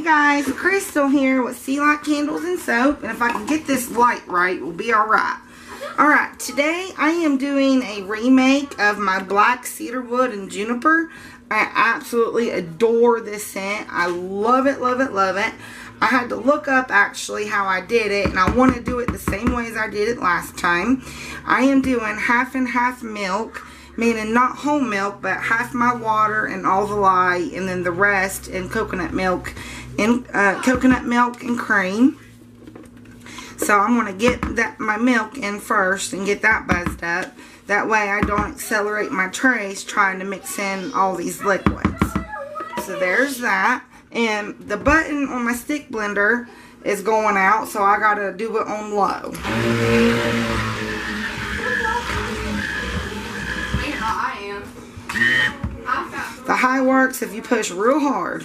Hey guys, Crystal here with C-Light Candles and Soap. And if I can get this light right, we'll be alright. Alright, today I am doing a remake of my Black Cedarwood and Juniper. I absolutely adore this scent. I love it, love it, love it. I had to look up actually how I did it and I want to do it the same way as I did it last time. I am doing half and half milk meaning not whole milk, but half my water and all the lye, and then the rest in coconut milk, and uh, coconut milk and cream. So I'm going to get that my milk in first and get that buzzed up. That way I don't accelerate my trace trying to mix in all these liquids. So there's that. And the button on my stick blender is going out, so I got to do it on low. The high works if you push real hard.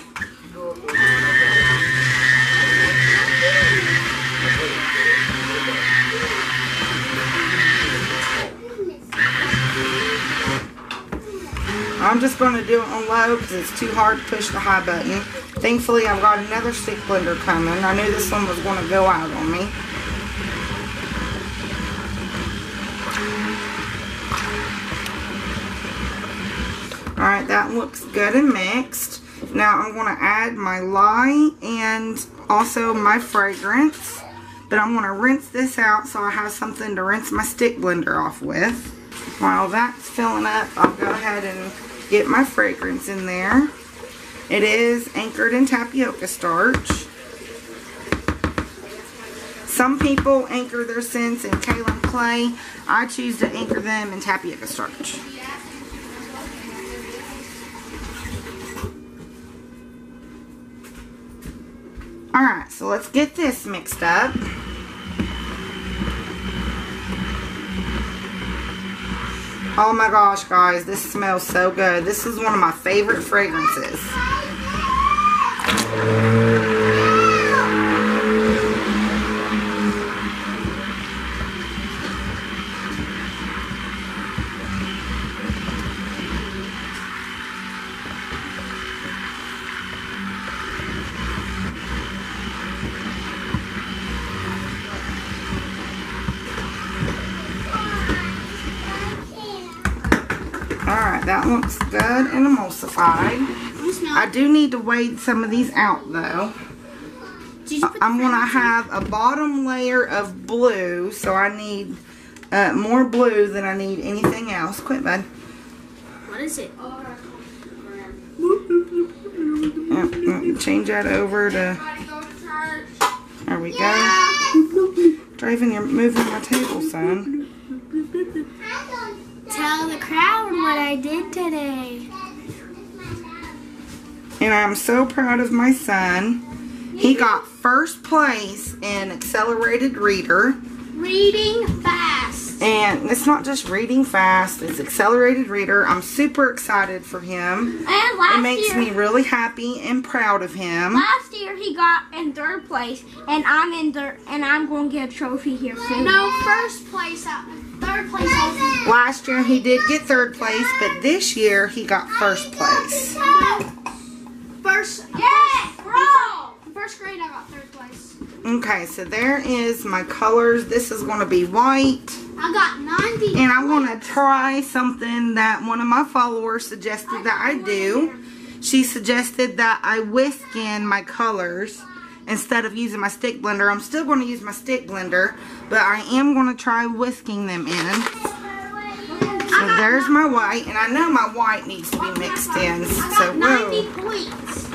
I'm just going to do it on low because it's too hard to push the high button. Thankfully, I've got another stick blender coming. I knew this one was going to go out on me. Alright, that looks good and mixed. Now I'm going to add my lye and also my fragrance. But I'm going to rinse this out so I have something to rinse my stick blender off with. While that's filling up, I'll go ahead and get my fragrance in there. It is anchored in tapioca starch. Some people anchor their scents in kaolin clay. I choose to anchor them in tapioca starch. Alright, so let's get this mixed up. Oh my gosh, guys, this smells so good. This is one of my favorite fragrances. Do need to weigh some of these out though. I'm going to have a bottom layer of blue, so I need uh, more blue than I need anything else. Quit, bud. What is it? Yep, change that over to, there we go. Draven, you're moving my table, son. Tell the crowd what I did today. And I'm so proud of my son. He got first place in accelerated reader. Reading fast. And it's not just reading fast, it's accelerated reader. I'm super excited for him. And last It makes year, me really happy and proud of him. last year he got in third place, and I'm in third, and I'm going to get a trophy here soon. No, first place. uh, Third place. Last year he did get third place, but this year he got first place. First. Yes, bro. First grade, I got third place. Okay, so there is my colors. This is going to be white. I got 90. And I want to try something that one of my followers suggested that I do. She suggested that I whisk in my colors instead of using my stick blender. I'm still going to use my stick blender, but I am going to try whisking them in. There's my white, and I know my white needs to be mixed in. So got 90 whoa. points.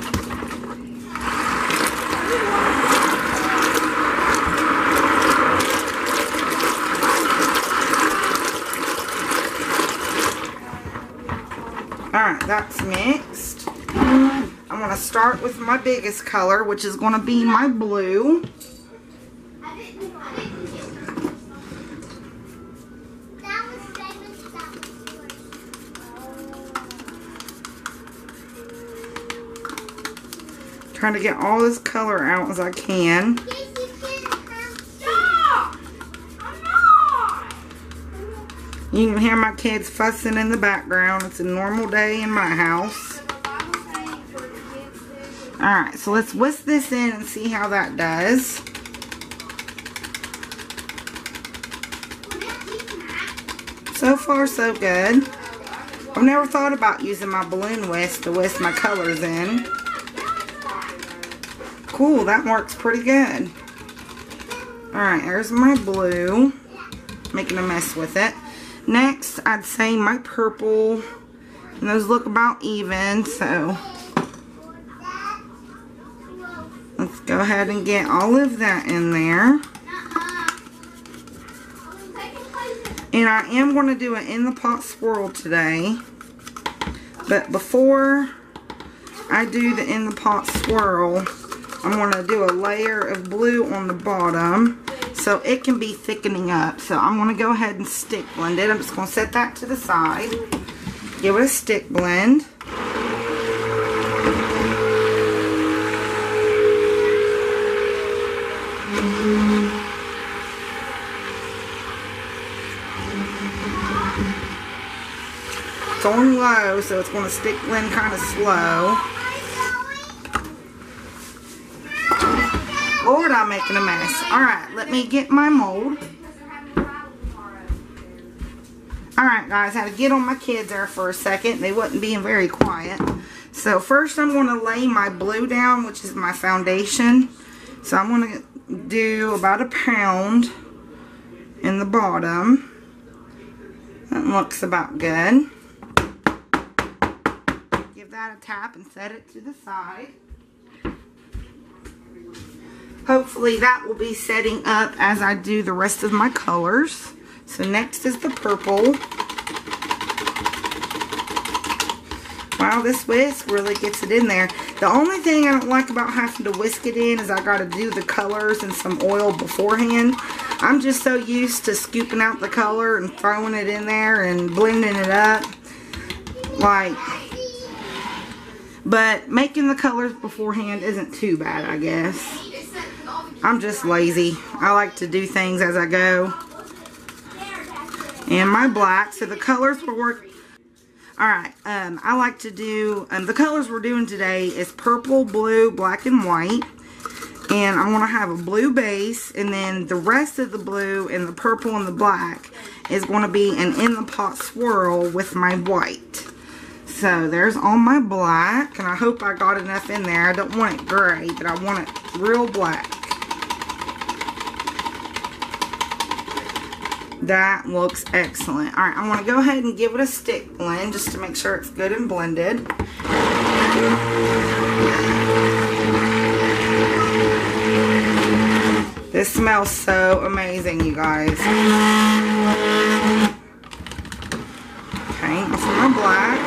Alright, that's mixed. I'm going to start with my biggest color, which is going to be my blue. Trying to get all this color out as I can. You can hear my kids fussing in the background. It's a normal day in my house. Alright, so let's whisk this in and see how that does. So far, so good. I've never thought about using my balloon whisk to whisk my colors in. Cool, that works pretty good. Alright, there's my blue. Making a mess with it. Next, I'd say my purple. And those look about even, so let's go ahead and get all of that in there. And I am going to do an in the pot swirl today. But before I do the in the pot swirl, I'm going to do a layer of blue on the bottom so it can be thickening up. So I'm going to go ahead and stick blend it. I'm just going to set that to the side. Give it a stick blend. It's on low, so it's going to stick blend kind of slow. I'm making a mess. Alright, let me get my mold. Alright, guys, I had to get on my kids there for a second. They wasn't being very quiet. So, first I'm going to lay my blue down, which is my foundation. So, I'm going to do about a pound in the bottom. That looks about good Give that a tap and set it to the side. Hopefully that will be setting up as I do the rest of my colors. So next is the purple. Wow, this whisk really gets it in there. The only thing I don't like about having to whisk it in is I got to do the colors and some oil beforehand. I'm just so used to scooping out the color and throwing it in there and blending it up. Like, but making the colors beforehand isn't too bad, I guess. I'm just lazy. I like to do things as I go. And my black, so the colors will work. Alright, um, I like to do, um, the colors we're doing today is purple, blue, black, and white. And I'm going to have a blue base, and then the rest of the blue and the purple and the black is going to be an in the pot swirl with my white. So there's all my black, and I hope I got enough in there. I don't want it gray, but I want it real black. That looks excellent. All right, I want to go ahead and give it a stick blend just to make sure it's good and blended. This smells so amazing, you guys. Okay, for my black.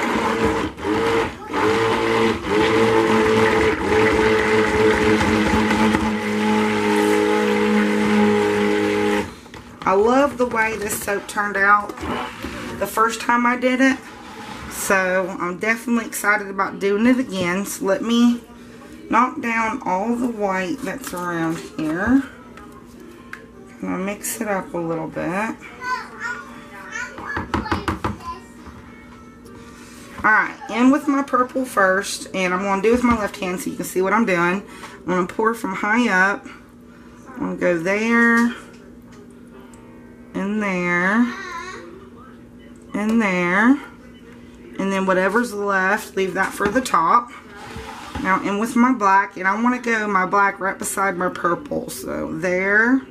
I love the way this soap turned out the first time I did it. So I'm definitely excited about doing it again. So let me knock down all the white that's around here. To mix it up a little bit. Alright, in with my purple first, and I'm going to do with my left hand so you can see what I'm doing. I'm going to pour from high up. I'm going to go there, there, and there, and then whatever's left, leave that for the top. Now in with my black, and I want to go my black right beside my purple. So there,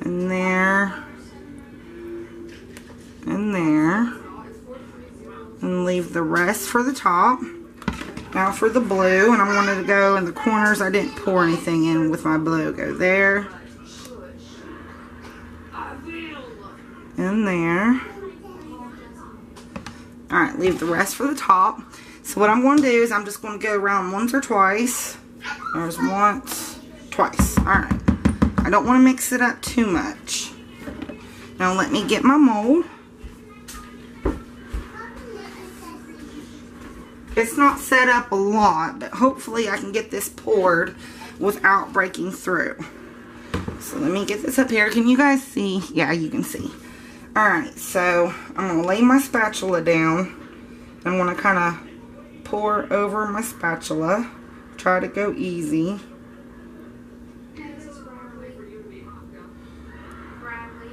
and there, and there and leave the rest for the top. Now for the blue, and I wanted to go in the corners. I didn't pour anything in with my blue. Go there. There. Alright, leave the rest for the top. So what I'm going to do is I'm just going to go around once or twice. There's once, twice. Alright. I don't want to mix it up too much. Now let me get my mold. It's not set up a lot, but hopefully I can get this poured without breaking through. So let me get this up here. Can you guys see? Yeah, you can see. Alright, so I'm going to lay my spatula down. I'm going to kind of pour over my spatula. Try to go easy. This is Bradley.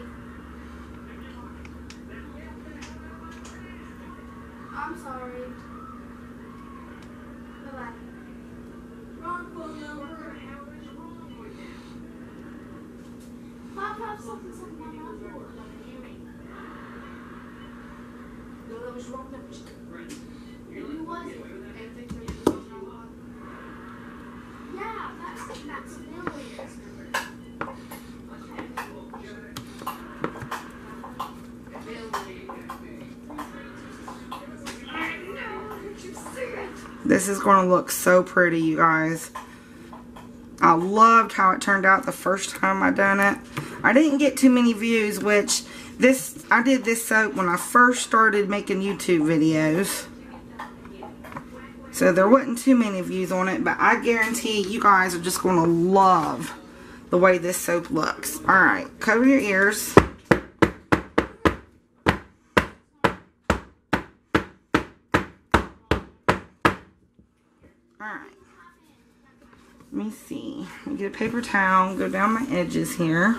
Bradley. I'm Wrong phone number. Pop, pop, something, something on my floor. Who was? Yeah, that's, that's Billy's. This is going to look so pretty, you guys. Loved how it turned out the first time I done it. I didn't get too many views, which this I did this soap when I first started making YouTube videos. So there wasn't too many views on it, but I guarantee you guys are just going to love the way this soap looks. Alright, cover your ears. Alright. Let me see. Let me get a paper towel, go down my edges here.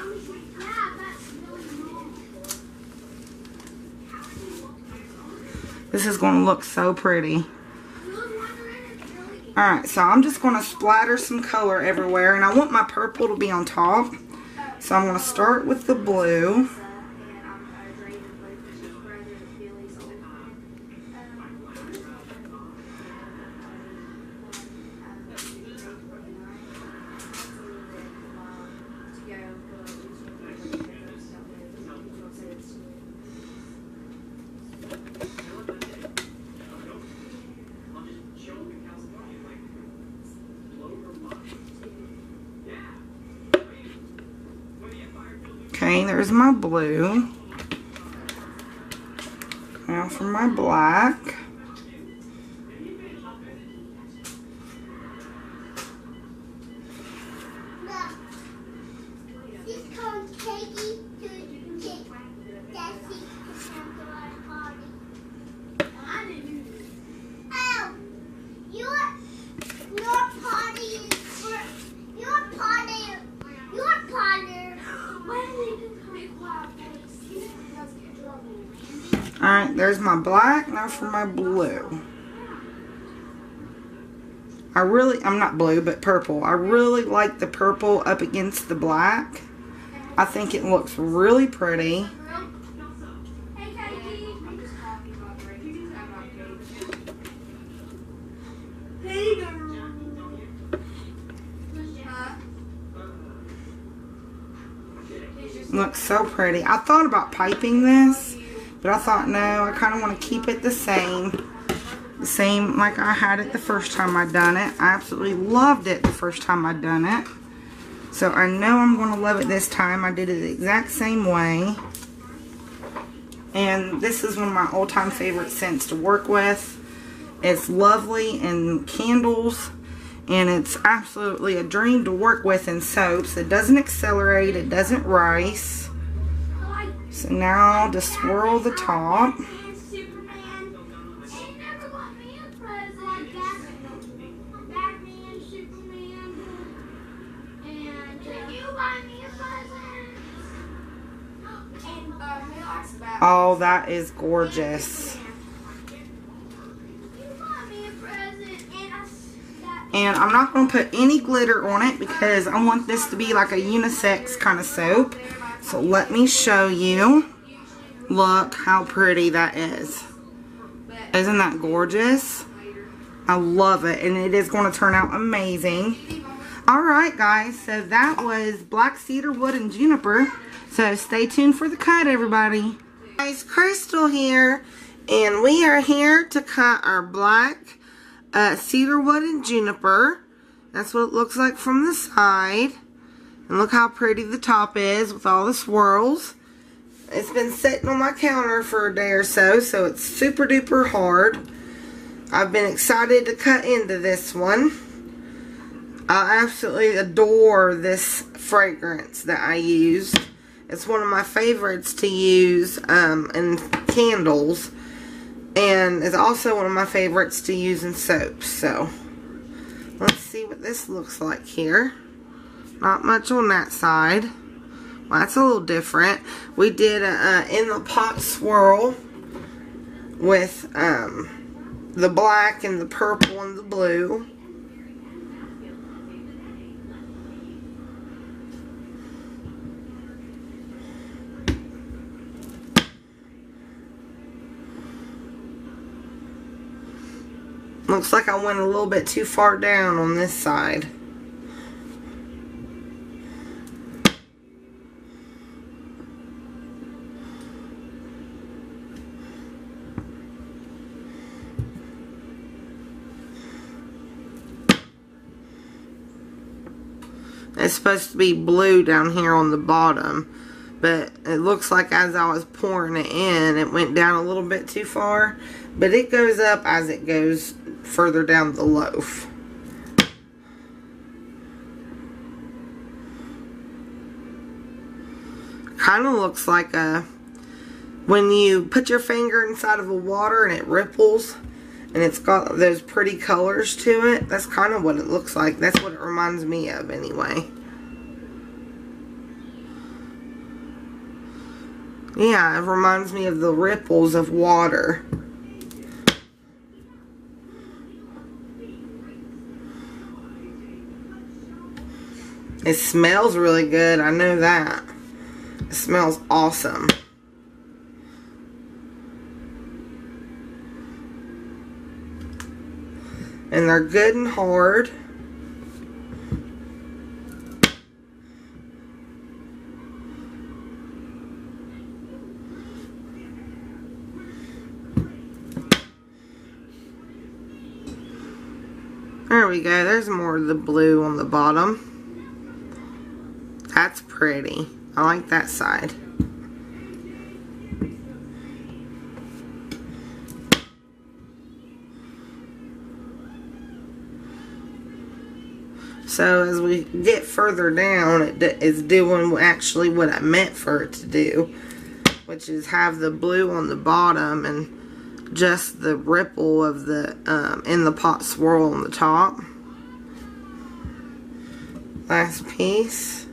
This is going to look so pretty. Alright, so I'm just going to splatter some color everywhere. And I want my purple to be on top. So I'm going to start with the blue. Okay, there's my blue. Now for my black. This comes Peggy to get Desi to come to our party. I didn't. Oh, your your party is for your party. Your party. Why did you come be quiet, please? Let's get trouble. Alright, there's my black. Now for my blue. I really, I'm not blue, but purple. I really like the purple up against the black. I think it looks really pretty. Looks so pretty. I thought about piping this, but I thought no, I kind of want to keep it the same. The same like I had it the first time I done it. I absolutely loved it the first time I done it. So I know I'm going to love it this time. I did it the exact same way. And this is one of my all-time favorite scents to work with. It's lovely in candles. And it's absolutely a dream to work with in soaps. It doesn't accelerate. It doesn't rice. So now I'll swirl the top. Oh, that is gorgeous. And I'm not going to put any glitter on it because I want this to be like a unisex kind of soap. So let me show you. Look how pretty that is. Isn't that gorgeous? I love it. And it is going to turn out amazing. Alright guys, so that was Black Cedar Wood and Juniper. So stay tuned for the cut everybody. Guys, Crystal here. And we are here to cut our black uh, cedar wood and juniper. That's what it looks like from the side. And look how pretty the top is with all the swirls. It's been sitting on my counter for a day or so, so it's super duper hard. I've been excited to cut into this one. I absolutely adore this fragrance that I used. It's one of my favorites to use um, in candles. And it's also one of my favorites to use in soaps. So, let's see what this looks like here. Not much on that side. Well, that's a little different. We did a, a in the pot swirl with um, the black and the purple and the blue. Looks like I went a little bit too far down on this side. It's supposed to be blue down here on the bottom. But it looks like as I was pouring it in, it went down a little bit too far. But it goes up as it goes further down the loaf. Kind of looks like a when you put your finger inside of a water and it ripples and it's got those pretty colors to it. That's kind of what it looks like. That's what it reminds me of anyway. Yeah, it reminds me of the ripples of water. It smells really good. I know that. It smells awesome. And they're good and hard. There we go. There's more of the blue on the bottom. That's pretty. I like that side. So as we get further down, it is doing actually what I meant for it to do, which is have the blue on the bottom and just the ripple of the um, in the pot swirl on the top. Last piece.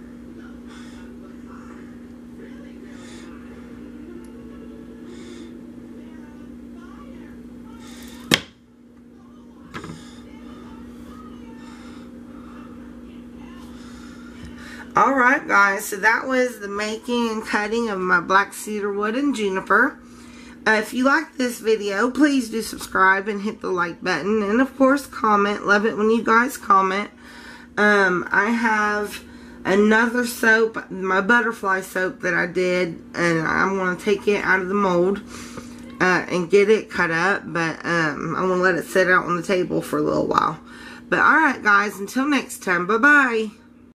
Alright guys, so that was the making and cutting of my black cedar wood and juniper. Uh, if you like this video, please do subscribe and hit the like button. And of course, comment. Love it when you guys comment. Um, I have another soap, my butterfly soap that I did. And I'm going to take it out of the mold uh, and get it cut up. But um, I'm going to let it sit out on the table for a little while. But alright guys, until next time, bye-bye.